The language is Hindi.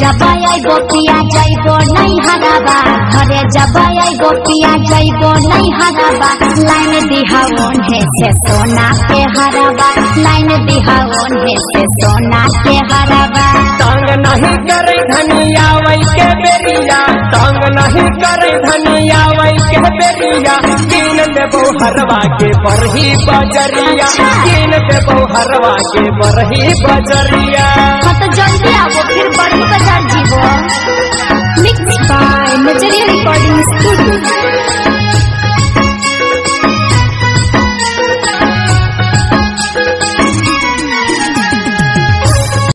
जबाई गोपिया जइबो नहीं हराबा घरे जबाई गोपिया जइबो नहीं हराबा लाइन दिहावन है से सोना के हराबा। लाइन दिहावन है से सोना के हराबा। तंग नहीं करे धनिया वही के बेरिया। तंग नहीं करे धनिया वही के बेरिया। कीन देबो हरवा के बरही बजरिया। अच्छा। कीन देबो हरवा के बरही बजरिया।